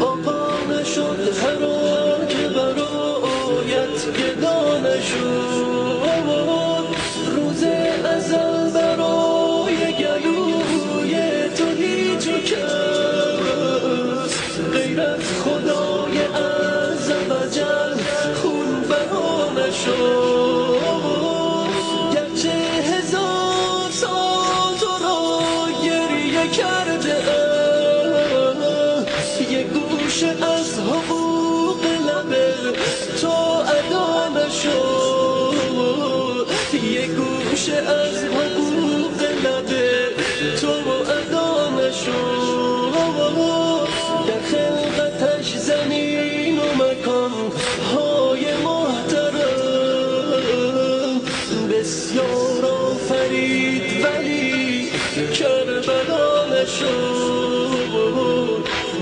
آقا نشد هر آن که برایت گدا نشد. روز ازل برای گلوی تو هیچ کس. غیر خدا گوشه از حقوق لبه. تو ادا نشد در خلقتش زمین و مکان های محترم. بسیار آفرید ولی کربلا نشد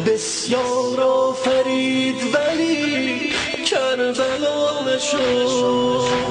بسیار آفرید ولی کربلا نشد